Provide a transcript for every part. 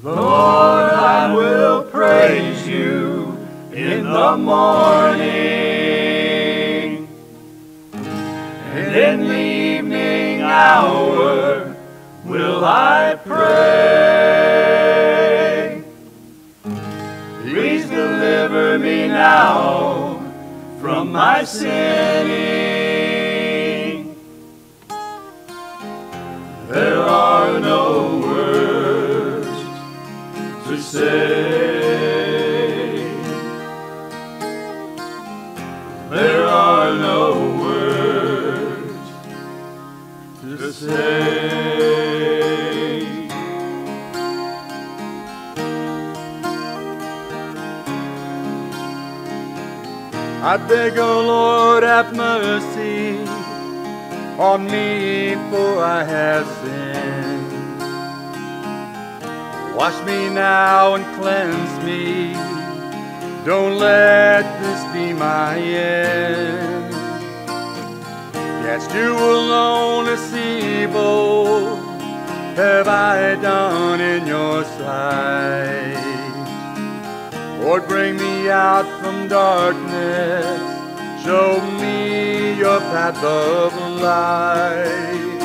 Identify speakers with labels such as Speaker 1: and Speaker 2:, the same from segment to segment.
Speaker 1: Lord, I will praise you in the morning and in the evening hour will I pray. Please deliver me now from my sinning. Say.
Speaker 2: I beg, O Lord, have mercy on me, for I have sinned. Wash me now and cleanse me. Don't let this be my end. Yes, you alone is evil. Have I done in your sight? Lord, bring me out from darkness. Show me your path of light.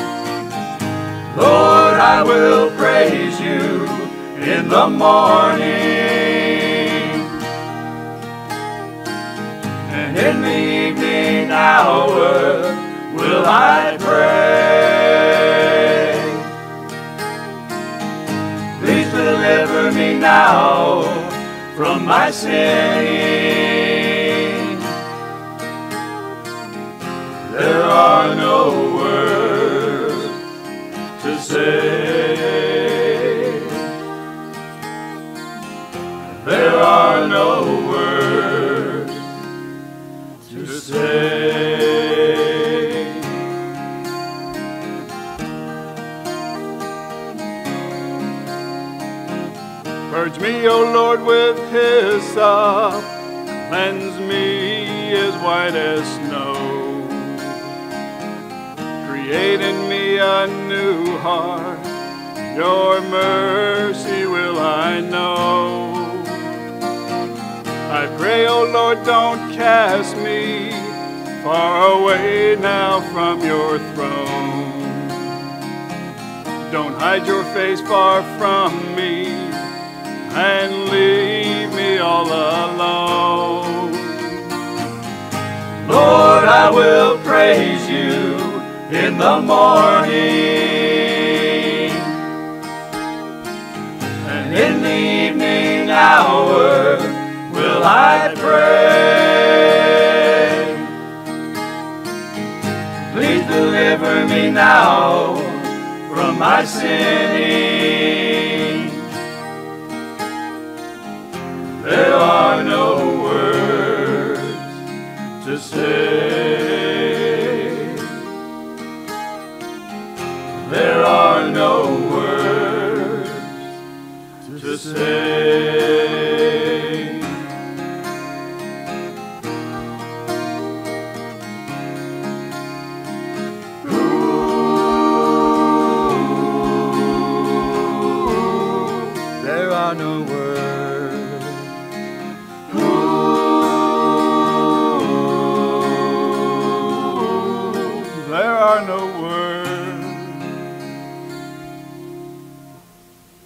Speaker 1: Lord, I will praise you in the morning and in the evening hour will I pray. Please deliver me now from my sinning. There are no words to say.
Speaker 2: Hyssop. Cleanse me as white as snow. Create in me a new heart. Your mercy will I know. I pray, O Lord, don't cast me far away now from your throne. Don't hide your face far from me and leave all alone.
Speaker 1: Lord, I will praise you in the morning and in the evening hour will I pray. Please deliver me now from my sinning. There are no words to say. There are no words.
Speaker 2: Are no words.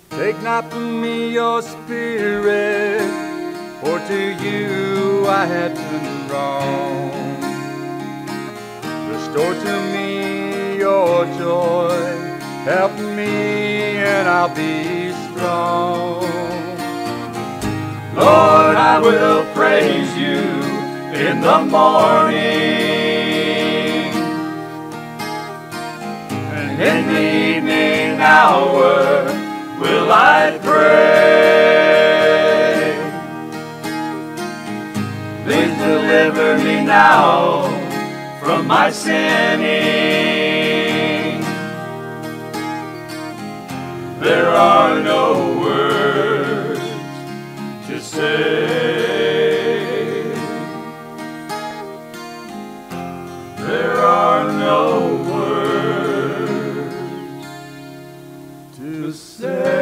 Speaker 2: Take not from me your spirit, for to you I have done wrong. Restore to me your joy, help me and I'll be strong.
Speaker 1: Lord, I will praise you in the morning in the evening hour will I pray. Please deliver me now from my sinning. There are no words to say. say.